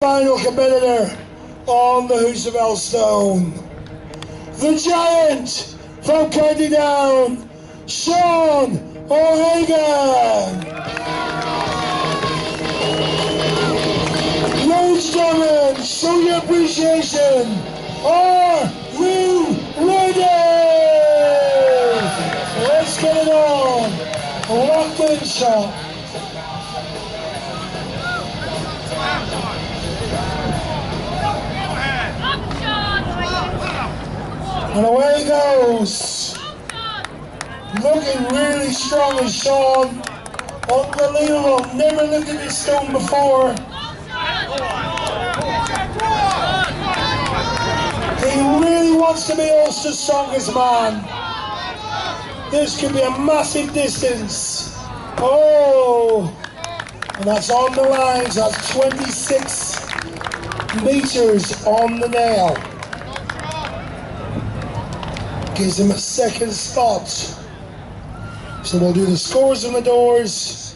final competitor on the Husafell stone. The giant from County Down, Sean O'Hagan. Ladies and gentlemen, show your appreciation. Are you ready? Let's get it on. Locked in shot. And away he goes. Looking really strong as Sean. Unbelievable. Never looked at this stone before. He really wants to be Ulster's strongest man. This could be a massive distance. Oh, and that's on the lines. That's 26 meters on the nail. Gives him a second spot. So we'll do the scores on the doors.